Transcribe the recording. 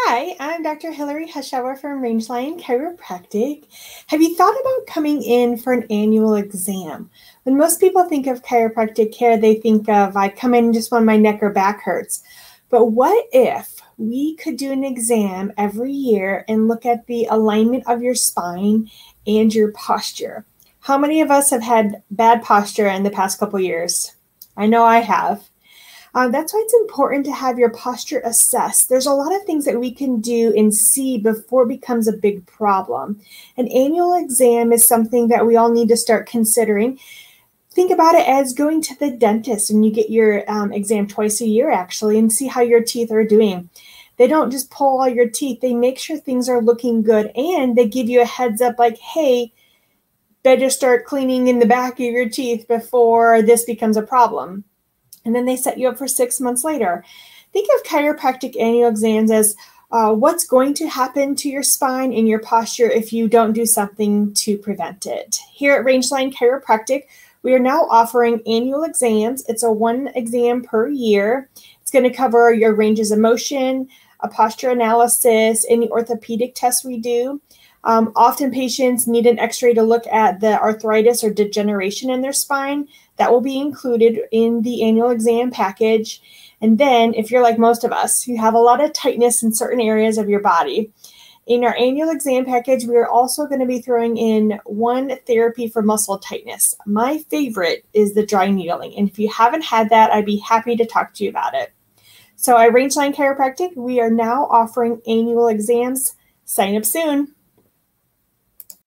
Hi, I'm Dr. Hillary Hushower from Rangeline Chiropractic. Have you thought about coming in for an annual exam? When most people think of chiropractic care, they think of I come in just when my neck or back hurts. But what if we could do an exam every year and look at the alignment of your spine and your posture? How many of us have had bad posture in the past couple years? I know I have. Uh, that's why it's important to have your posture assessed. There's a lot of things that we can do and see before it becomes a big problem. An annual exam is something that we all need to start considering. Think about it as going to the dentist and you get your um, exam twice a year, actually, and see how your teeth are doing. They don't just pull all your teeth, they make sure things are looking good and they give you a heads up like, hey, better start cleaning in the back of your teeth before this becomes a problem and then they set you up for six months later. Think of chiropractic annual exams as uh, what's going to happen to your spine and your posture if you don't do something to prevent it. Here at Rangeline Chiropractic, we are now offering annual exams. It's a one exam per year. It's going to cover your ranges of motion, a posture analysis, any orthopedic tests we do. Um, often patients need an x ray to look at the arthritis or degeneration in their spine. That will be included in the annual exam package. And then, if you're like most of us, you have a lot of tightness in certain areas of your body. In our annual exam package, we are also going to be throwing in one therapy for muscle tightness. My favorite is the dry needling. And if you haven't had that, I'd be happy to talk to you about it. So, at Rangeline Chiropractic, we are now offering annual exams. Sign up soon.